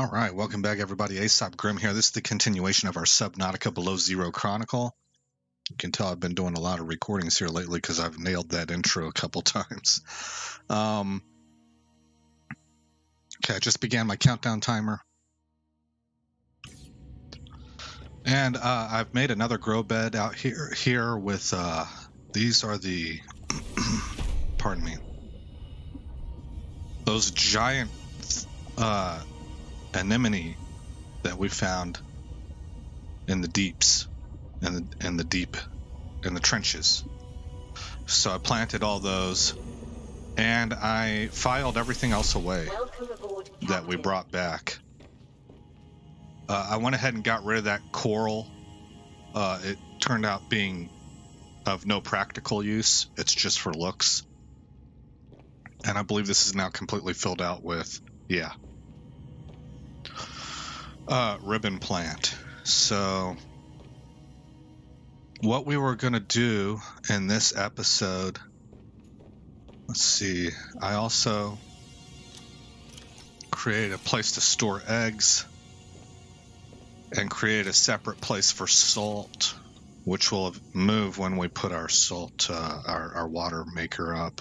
All right, welcome back, everybody. Aesop Grimm here. This is the continuation of our Subnautica Below Zero Chronicle. You can tell I've been doing a lot of recordings here lately because I've nailed that intro a couple times. Um, okay, I just began my countdown timer. And uh, I've made another grow bed out here here with uh, these are the pardon me those giant uh, anemone that we found in the deeps in the in the deep in the trenches. So I planted all those and I filed everything else away aboard, that we brought back. Uh, I went ahead and got rid of that coral. Uh, it turned out being of no practical use. It's just for looks. And I believe this is now completely filled out with, yeah, uh, ribbon plant. So, what we were going to do in this episode, let's see, I also created a place to store eggs and create a separate place for salt, which will move when we put our salt, uh, our, our water maker up.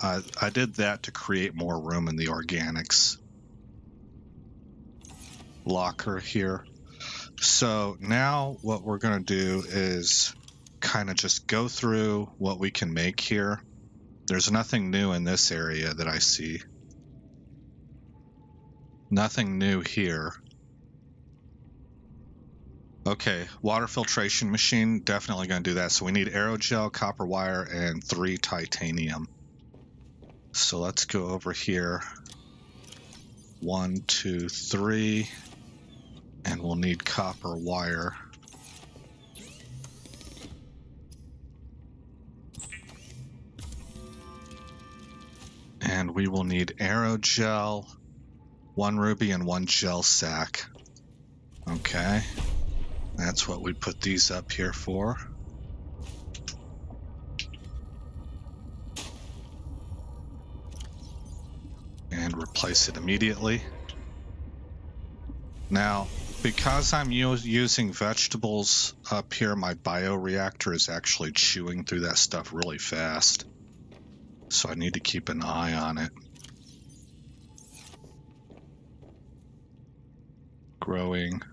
I, I did that to create more room in the organics locker here. So now what we're going to do is kind of just go through what we can make here. There's nothing new in this area that I see. Nothing new here. Okay, water filtration machine, definitely going to do that. So we need aerogel, copper wire, and three titanium. So let's go over here. One, two, three. And we'll need copper wire. And we will need aerogel, one ruby, and one gel sack. Okay. That's what we put these up here for. And replace it immediately. Now, because I'm using vegetables up here, my bioreactor is actually chewing through that stuff really fast. So I need to keep an eye on it. Growing.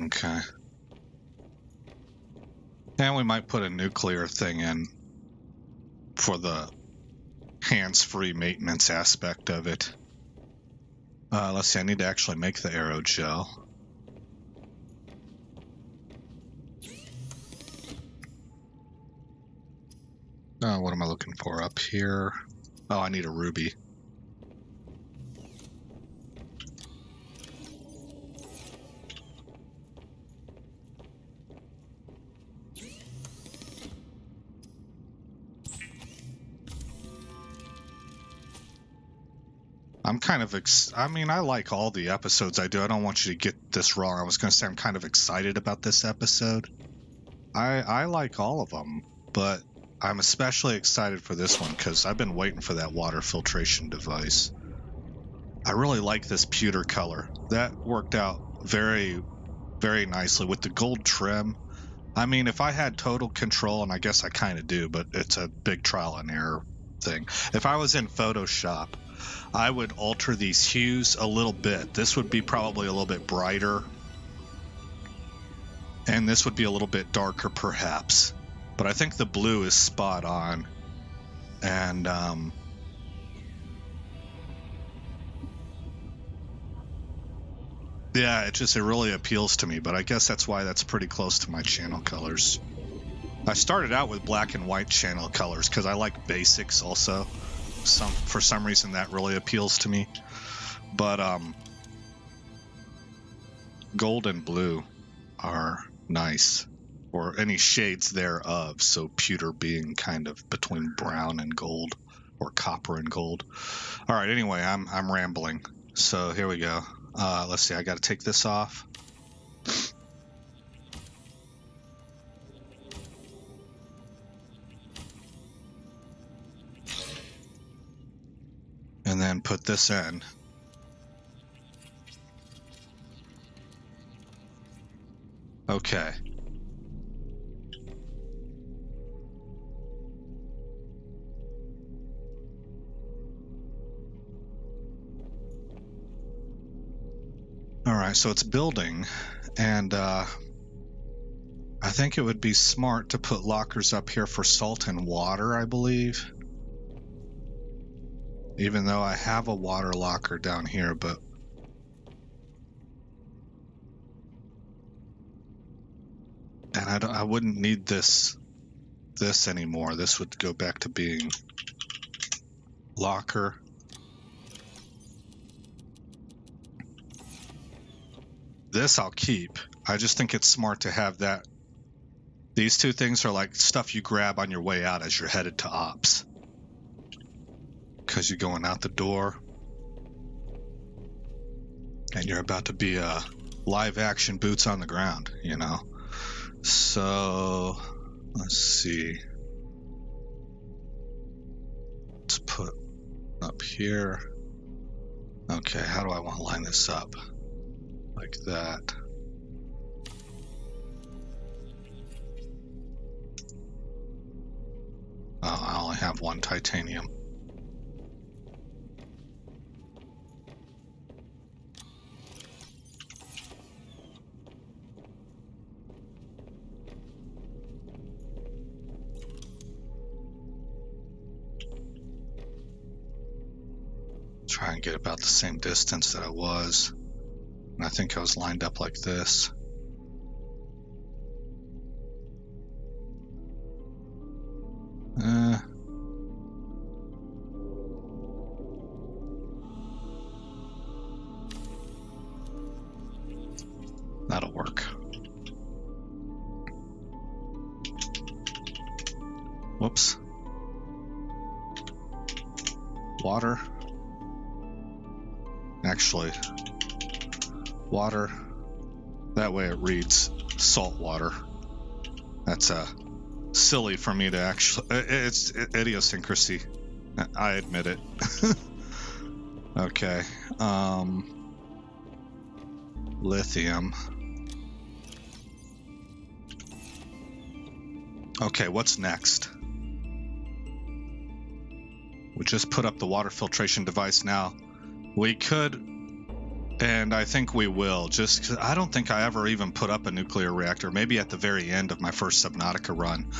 Okay. And we might put a nuclear thing in for the hands-free maintenance aspect of it. Uh, let's see, I need to actually make the aerogel. Oh, what am I looking for up here? Oh, I need a ruby. I'm kind of ex- I mean, I like all the episodes I do. I don't want you to get this wrong. I was going to say I'm kind of excited about this episode. I I like all of them, but I'm especially excited for this one cuz I've been waiting for that water filtration device. I really like this pewter color. That worked out very very nicely with the gold trim. I mean, if I had total control and I guess I kind of do, but it's a big trial and error thing. If I was in Photoshop, I would alter these hues a little bit. This would be probably a little bit brighter. And this would be a little bit darker, perhaps. But I think the blue is spot on. And, um, yeah, it just, it really appeals to me. But I guess that's why that's pretty close to my channel colors. I started out with black and white channel colors because I like basics also some for some reason that really appeals to me. But um, gold and blue are nice, or any shades thereof. So pewter being kind of between brown and gold, or copper and gold. All right. Anyway, I'm I'm rambling. So here we go. Uh, let's see. I got to take this off. And then put this in. Okay. All right, so it's building, and uh, I think it would be smart to put lockers up here for salt and water, I believe. Even though I have a water locker down here, but and I, don't, I wouldn't need this this anymore. This would go back to being locker. This I'll keep. I just think it's smart to have that. These two things are like stuff you grab on your way out as you're headed to ops. Because you're going out the door. And you're about to be a live action boots on the ground, you know? So, let's see. Let's put up here. Okay, how do I want to line this up? Like that. Oh, I only have one titanium. And get about the same distance that I was. And I think I was lined up like this. Uh, that'll work. Whoops. Water. Actually, water. That way it reads salt water. That's uh, silly for me to actually. It's idiosyncrasy. I admit it. okay. Um, lithium. Okay, what's next? We just put up the water filtration device now. We could, and I think we will, just I don't think I ever even put up a nuclear reactor, maybe at the very end of my first Subnautica run.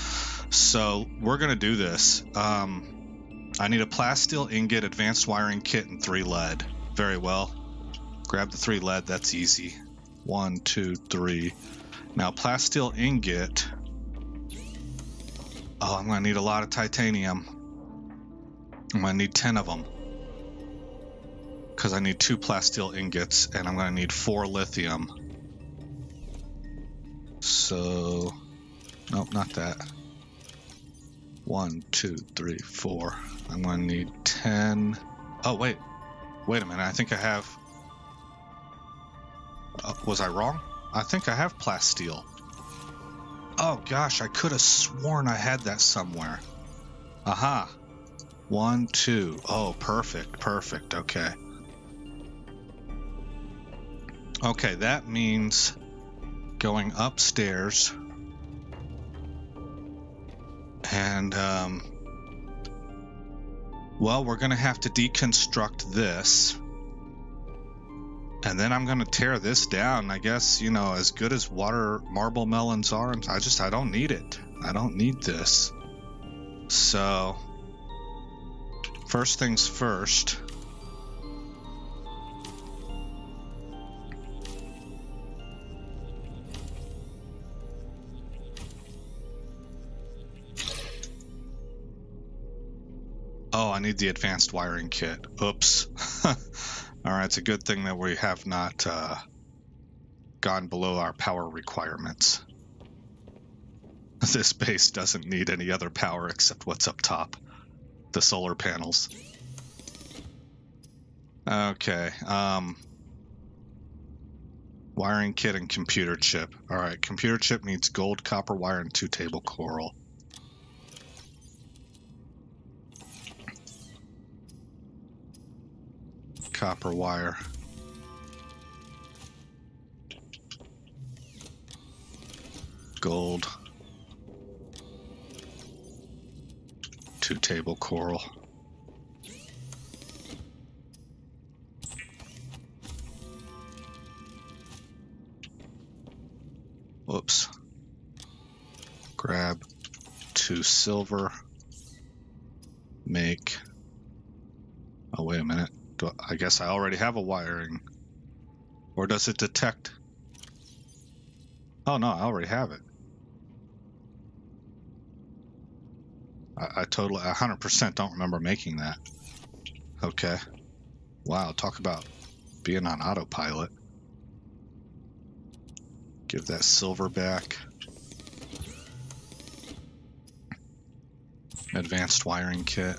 So we're going to do this. Um, I need a plasteel ingot, advanced wiring kit, and three lead. Very well. Grab the three lead, that's easy. One, two, three. Now, plasteel ingot. Oh, I'm going to need a lot of titanium. I'm going to need 10 of them because I need two plasteel ingots and I'm going to need four lithium. So, nope, not that. One, two, three, four. I'm going to need 10. Oh, wait. Wait a minute. I think I have. Uh, was I wrong? I think I have plasteel. Oh gosh, I could have sworn I had that somewhere. Aha. One, two. Oh, perfect, perfect. Okay. Okay, that means going upstairs and um, well we're gonna have to deconstruct this. And then I'm gonna tear this down I guess you know as good as water marble melons are I just I don't need it. I don't need this. So first things first Oh, I need the advanced wiring kit. Oops. All right, it's a good thing that we have not uh, gone below our power requirements. This base doesn't need any other power except what's up top. The solar panels. Okay, um... Wiring kit and computer chip. Alright, computer chip needs gold, copper wire, and two table coral. Copper wire. Gold. Two table coral. Whoops. Grab two silver. Make. Oh, wait a minute. Do I, I guess I already have a wiring. Or does it detect? Oh, no, I already have it. I, I totally, 100% don't remember making that. Okay. Wow, talk about being on autopilot. Give that silver back. Advanced wiring kit.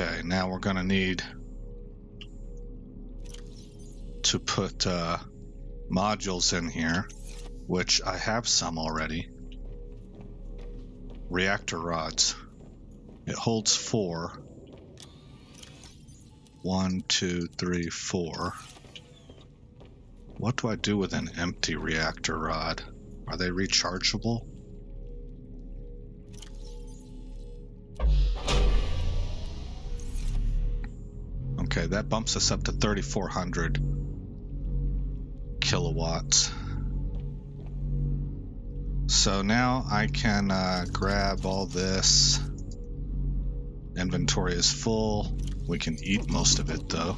Okay, now we're gonna need to put uh, modules in here, which I have some already. Reactor rods. It holds four. One, two, three, four. What do I do with an empty reactor rod? Are they rechargeable? Okay, that bumps us up to 3,400 kilowatts. So now I can uh, grab all this. Inventory is full. We can eat most of it though.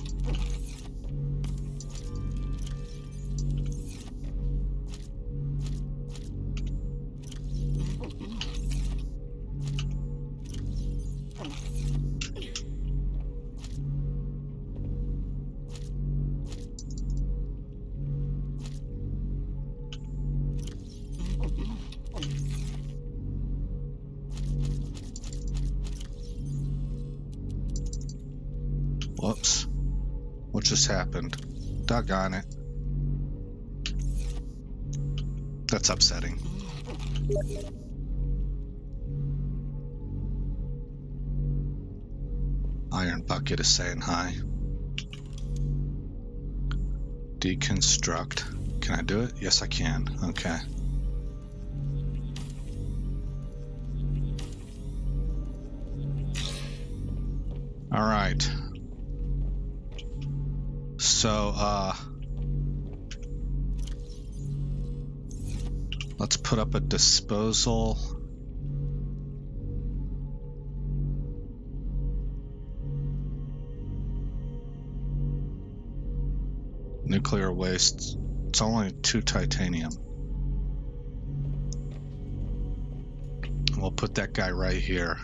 Just happened? Doggone it. That's upsetting. Iron Bucket is saying hi. Deconstruct. Can I do it? Yes, I can. Okay. So, uh, let's put up a disposal. Nuclear waste. It's only two titanium. We'll put that guy right here.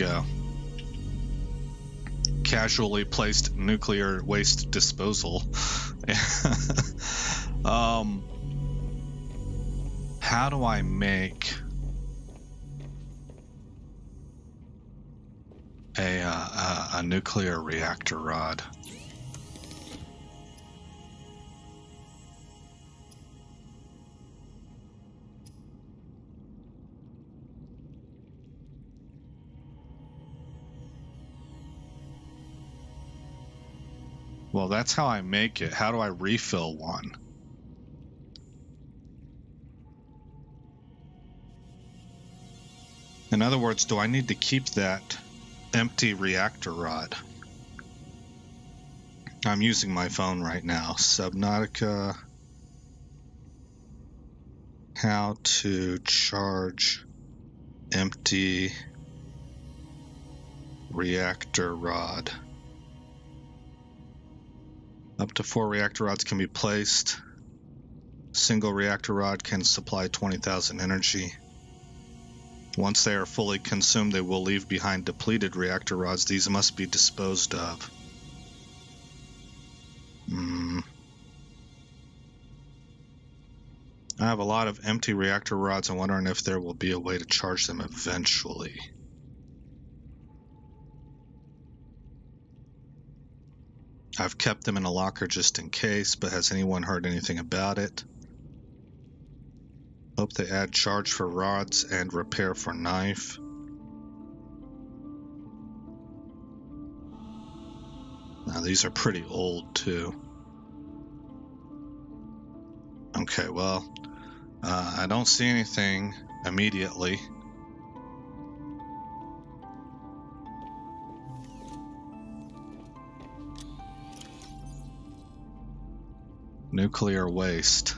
Go. Casually placed nuclear waste disposal. um, how do I make a, uh, a a nuclear reactor rod? Well, that's how I make it. How do I refill one? In other words, do I need to keep that empty reactor rod? I'm using my phone right now. Subnautica. How to charge empty reactor rod. Up to four reactor rods can be placed. Single reactor rod can supply 20,000 energy. Once they are fully consumed, they will leave behind depleted reactor rods. These must be disposed of. Hmm. I have a lot of empty reactor rods. I'm wondering if there will be a way to charge them eventually. I've kept them in a locker just in case, but has anyone heard anything about it? Hope they add charge for rods and repair for knife. Now these are pretty old too. Okay, well, uh, I don't see anything immediately. Nuclear waste.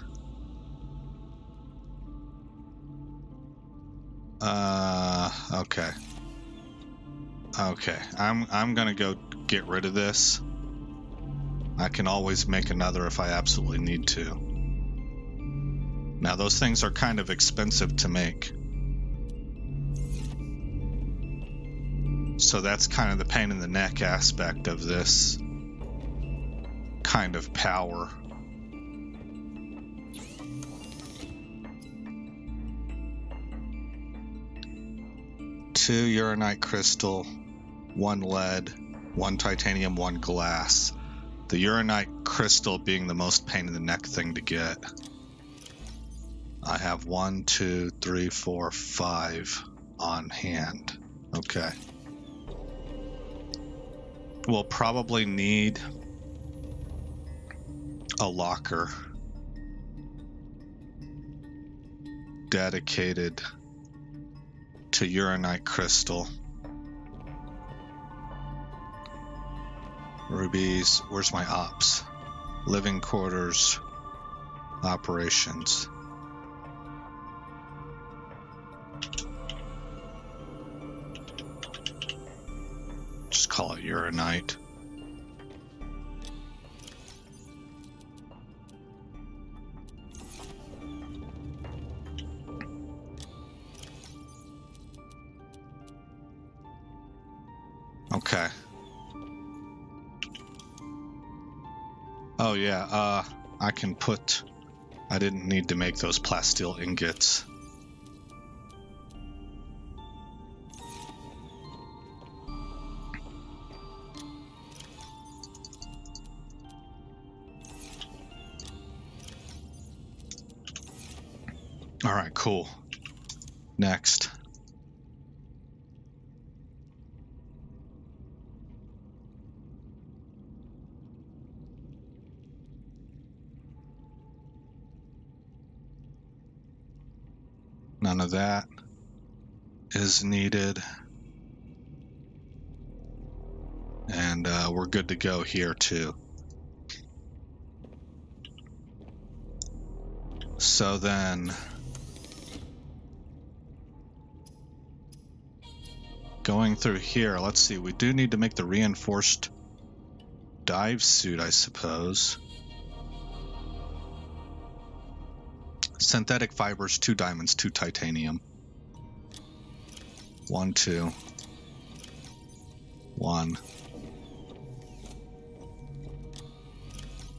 Uh, okay. Okay, I'm I'm gonna go get rid of this. I can always make another if I absolutely need to. Now those things are kind of expensive to make. So that's kind of the pain in the neck aspect of this kind of power. Two uranite crystal, one lead, one titanium, one glass. The uranite crystal being the most pain in the neck thing to get. I have one, two, three, four, five on hand. Okay. We'll probably need a locker dedicated to uranite crystal. Rubies, where's my ops? Living quarters, operations. Just call it uranite. Oh yeah, uh, I can put... I didn't need to make those plasteel ingots. Alright, cool. Next. None of that is needed. And uh, we're good to go here too. So then... Going through here, let's see, we do need to make the reinforced dive suit, I suppose. Synthetic fibers, two diamonds, two titanium. One, two. One.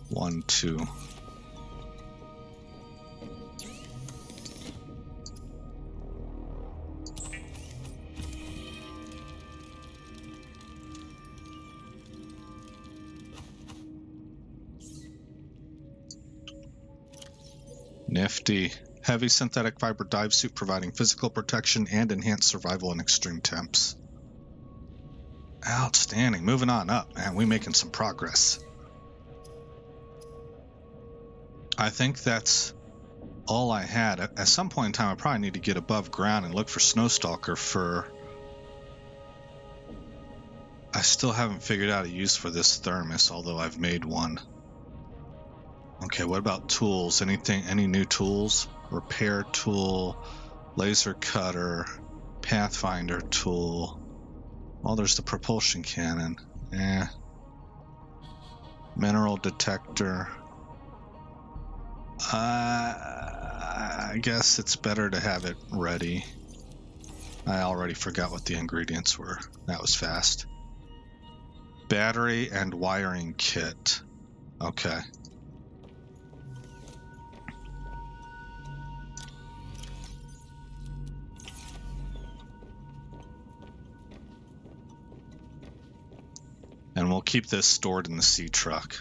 One, two. Nifty. Heavy synthetic fiber dive suit providing physical protection and enhanced survival in extreme temps. Outstanding. Moving on up, man. We making some progress. I think that's all I had. At some point in time, I probably need to get above ground and look for Snowstalker for... I still haven't figured out a use for this thermos, although I've made one. Okay, what about tools? Anything, any new tools? Repair tool, laser cutter, pathfinder tool. Well, there's the propulsion cannon. Eh. Mineral detector. Uh, I guess it's better to have it ready. I already forgot what the ingredients were. That was fast. Battery and wiring kit. Okay. And we'll keep this stored in the sea truck.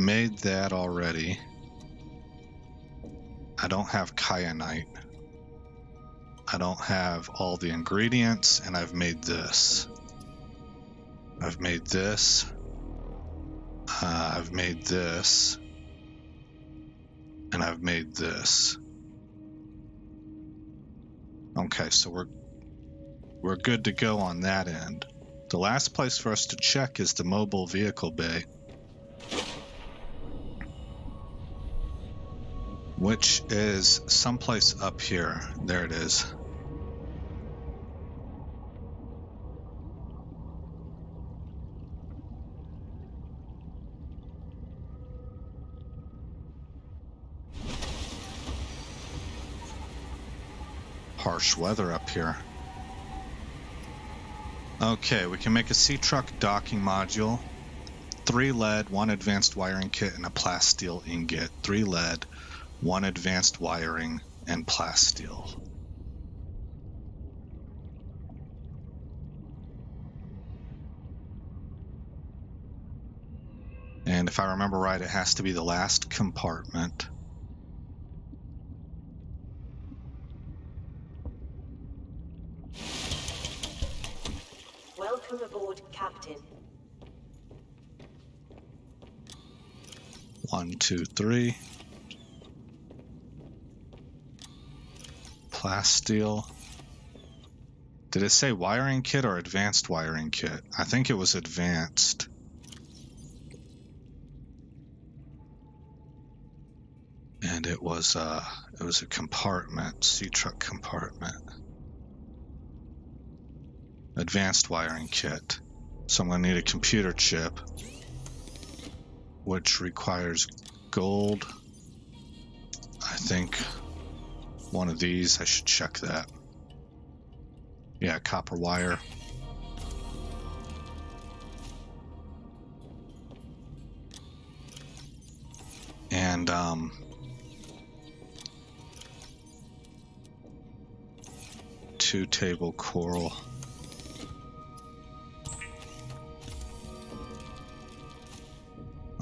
Made that already. I don't have kyanite. I don't have all the ingredients, and I've made this. I've made this. Uh, I've made this and I've made this. Okay, so we're we're good to go on that end. The last place for us to check is the mobile vehicle bay. Which is someplace up here. There it is. harsh weather up here. Okay, we can make a sea truck docking module. Three lead, one advanced wiring kit, and a plasteel ingot. Three lead, one advanced wiring, and plasteel. And if I remember right, it has to be the last compartment. Welcome aboard, Captain. One, two, three. Plasteel. Did it say wiring kit or advanced wiring kit? I think it was advanced. And it was uh it was a compartment, sea truck compartment. Advanced wiring kit. So I'm gonna need a computer chip which requires gold. I think one of these, I should check that. Yeah, copper wire. And, um, two table coral.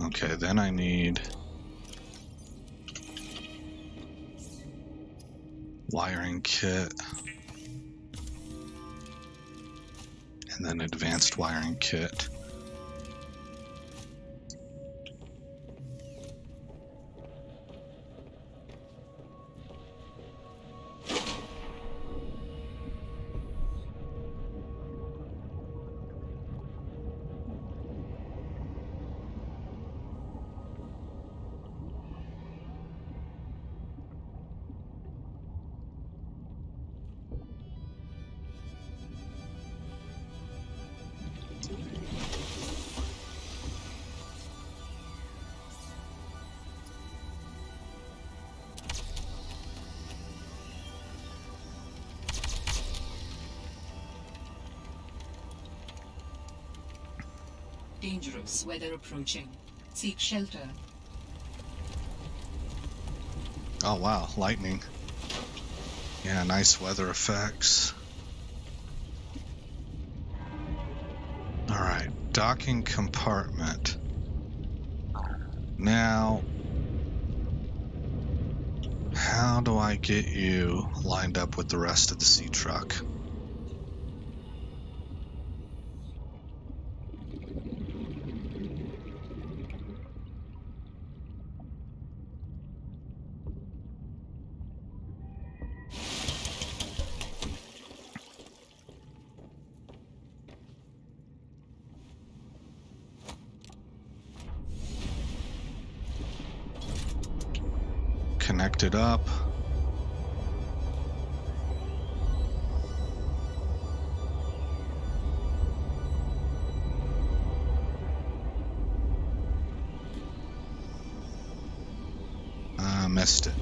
Okay, then I need wiring kit and then advanced wiring kit. Dangerous weather approaching. Seek shelter. Oh wow, lightning. Yeah, nice weather effects. Alright, docking compartment. Now, how do I get you lined up with the rest of the sea truck? Connect it up. I missed it.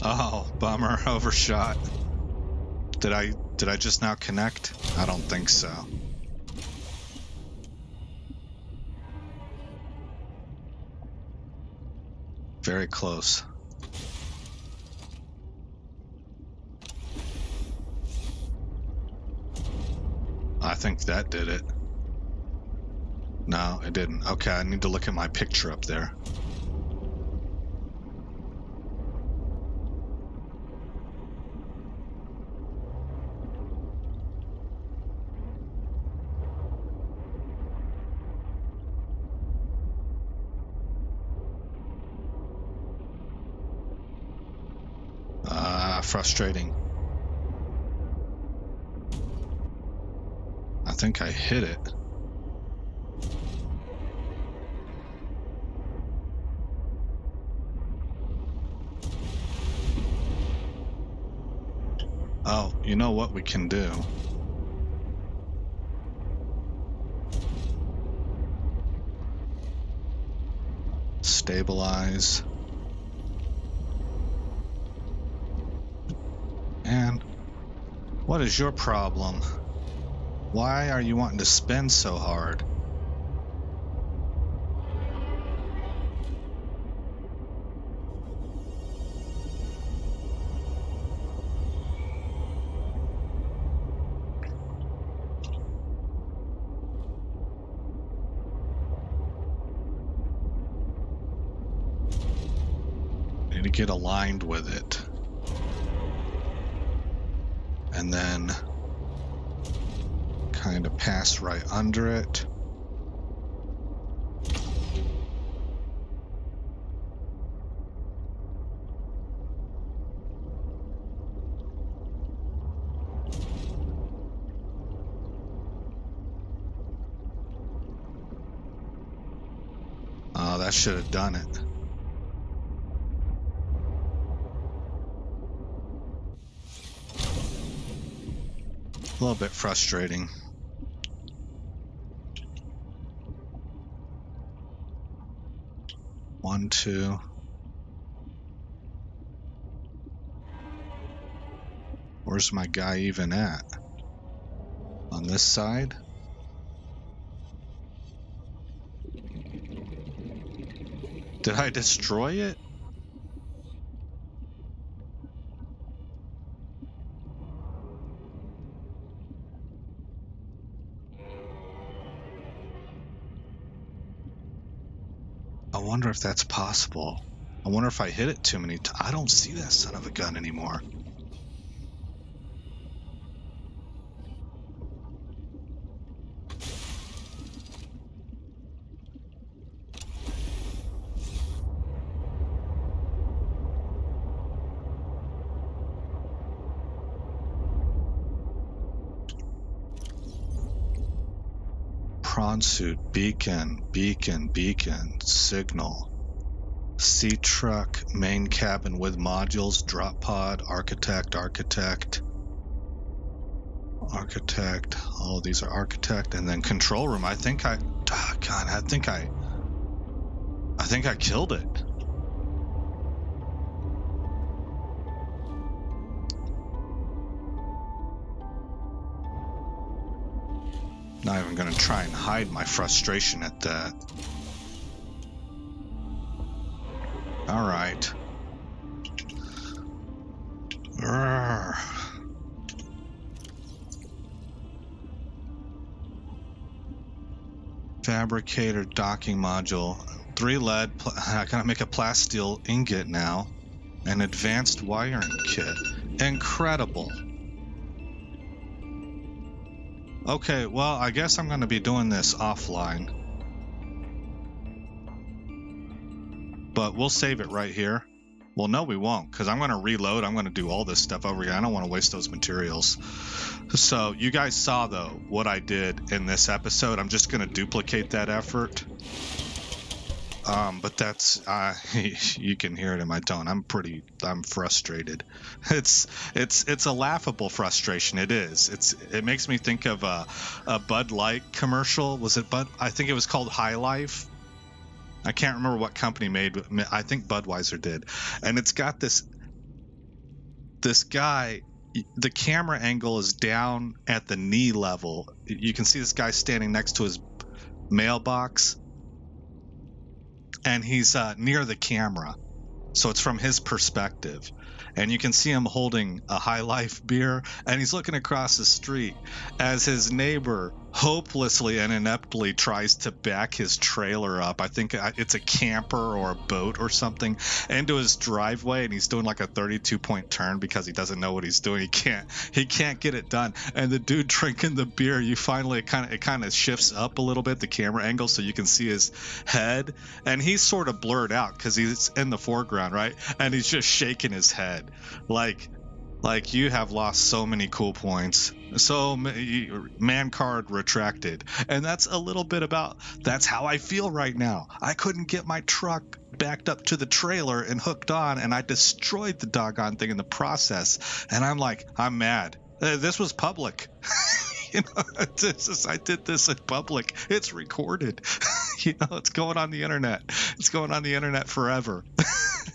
Oh, bummer, overshot. Did I did I just now connect? I don't think so. Very close. I think that did it. No, it didn't. Okay, I need to look at my picture up there. Frustrating. I think I hit it. Oh, you know what we can do? Stabilize. And what is your problem? Why are you wanting to spend so hard? Get aligned with it. And then kind of pass right under it. Oh, that should have done it. A little bit frustrating. One, two. Where's my guy even at? On this side? Did I destroy it? Wonder if that's possible. I wonder if I hit it too many times. I don't see that son of a gun anymore. Suit, beacon, beacon, beacon, signal. Sea truck, main cabin with modules, drop pod, architect, architect, architect. All these are architect, and then control room. I think I, ah, God, I think I, I think I killed it. Not even gonna try and hide my frustration at that. Alright. Fabricator docking module. Three lead. I gotta make a plasteel ingot now. An advanced wiring kit. Incredible. Okay, well, I guess I'm gonna be doing this offline. But we'll save it right here. Well, no, we won't, because I'm going to reload. I'm going to do all this stuff over again. I don't want to waste those materials. So, you guys saw, though, what I did in this episode. I'm just going to duplicate that effort. Um, but that's uh, you can hear it in my tone. I'm pretty I'm frustrated. It's it's it's a laughable frustration. It is. It's it makes me think of a, a Bud Light commercial. Was it Bud? I think it was called High Life. I can't remember what company made. I think Budweiser did, and it's got this this guy. The camera angle is down at the knee level. You can see this guy standing next to his mailbox and he's uh, near the camera, so it's from his perspective. And you can see him holding a High Life beer, and he's looking across the street as his neighbor hopelessly and ineptly tries to back his trailer up. I think uh, it's a camper or a boat or something into his driveway, and he's doing like a 32 point turn because he doesn't know what he's doing. He can't he can't get it done. And the dude drinking the beer, you finally kind of it kind of shifts up a little bit the camera angle so you can see his head, and he's sort of blurred out because he's in the foreground, right? And he's just shaking his head like like you have lost so many cool points. So man card retracted. And that's a little bit about that's how i feel right now. I couldn't get my truck backed up to the trailer and hooked on and i destroyed the doggone thing in the process. And i'm like i'm mad. Uh, this was public. You know i did this in public. It's recorded. You know it's going on the internet. It's going on the internet forever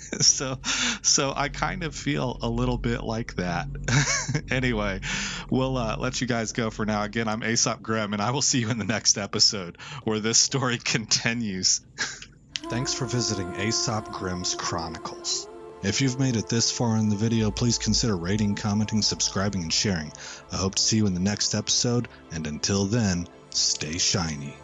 so so I kind of feel a little bit like that. anyway, we'll uh, let you guys go for now. Again, I'm Aesop Grimm, and I will see you in the next episode where this story continues. Thanks for visiting Aesop Grimm's Chronicles. If you've made it this far in the video, please consider rating, commenting, subscribing, and sharing. I hope to see you in the next episode, and until then, stay shiny.